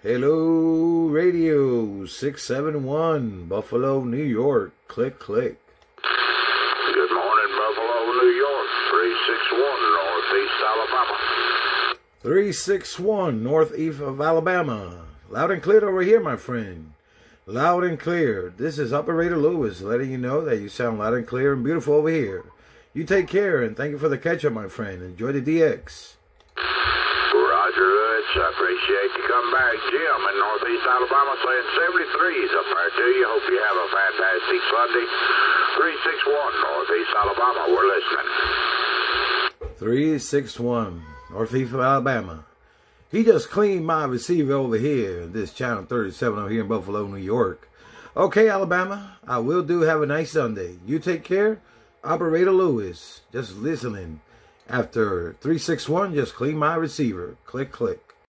Hello, Radio 671, Buffalo, New York. Click, click. Good morning, Buffalo, New York. 361 Northeast Alabama. 361 Northeast of Alabama. Loud and clear over here, my friend. Loud and clear. This is Operator Lewis letting you know that you sound loud and clear and beautiful over here. You take care and thank you for the catch up, my friend. Enjoy the DX. Lewis, I appreciate you coming back. Jim in Northeast Alabama saying 73 is up there to you. Hope you have a fantastic Sunday. 361 Northeast Alabama, we're listening. 361 Northeast Alabama. He just cleaned my receiver over here, this channel 37 over here in Buffalo, New York. Okay, Alabama, I will do have a nice Sunday. You take care. Operator Lewis, just listening. After 361, just clean my receiver. Click, click.